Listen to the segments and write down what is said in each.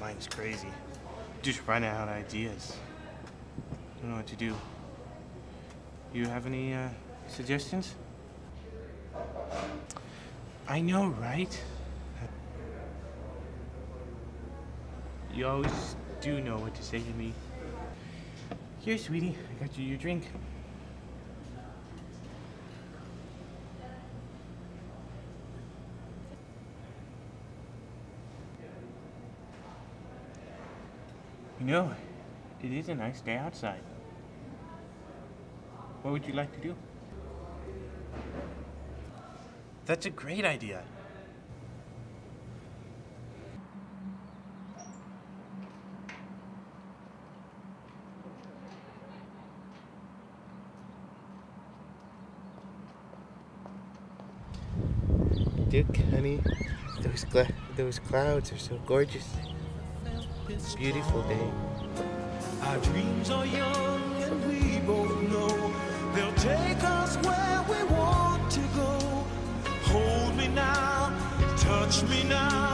teacher is crazy. Just running out of ideas. Don't know what to do. You have any uh, suggestions? I know, right? You always do know what to say to me. Here, sweetie, I got you your drink. You know, it is a nice day outside. What would you like to do? That's a great idea. Dick, honey, those gla- those clouds are so gorgeous. It's beautiful day. Our dreams are young and we both know they'll take us where we want to go. Hold me now, touch me now.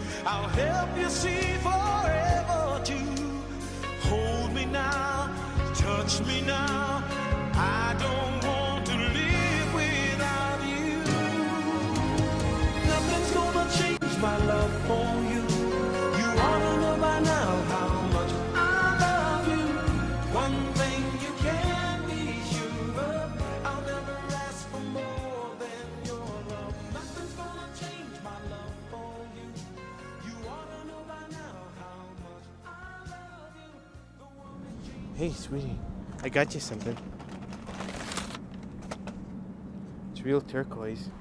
I'll help you see forever too. Hold me now, touch me now. Hey, sweetie, I got you something. It's real turquoise.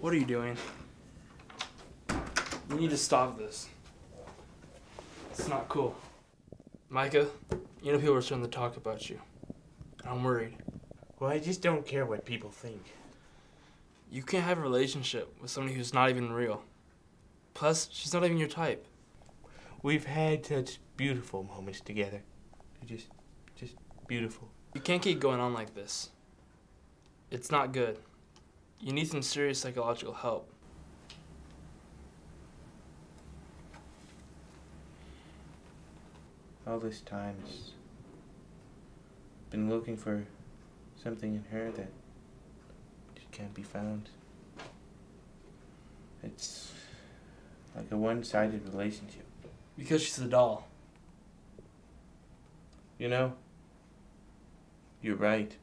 What are you doing? You need to stop this. It's not cool. Micah, you know people are starting to talk about you. I'm worried. Well, I just don't care what people think. You can't have a relationship with somebody who's not even real. Plus, she's not even your type. We've had such beautiful moments together. Just, just beautiful. You can't keep going on like this. It's not good. You need some serious psychological help. All this time, it's been looking for something in her that just can't be found. It's like a one-sided relationship. Because she's a doll. You know, you're right.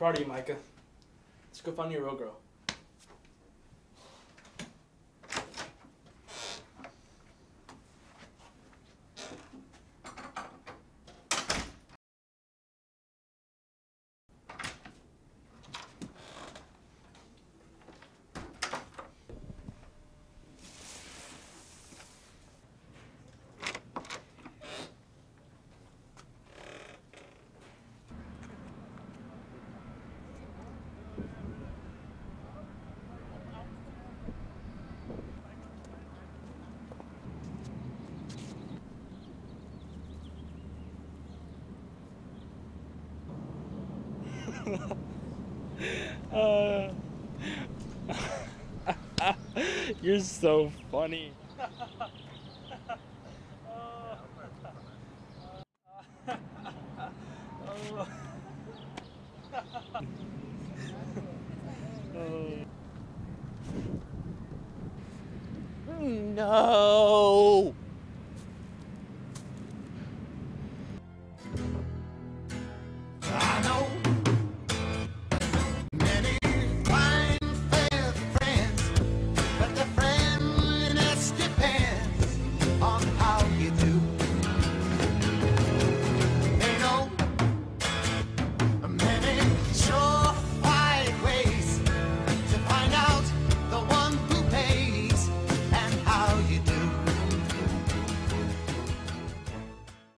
Proud of you, Micah. Let's go find your real girl. Uh, you're so funny. No.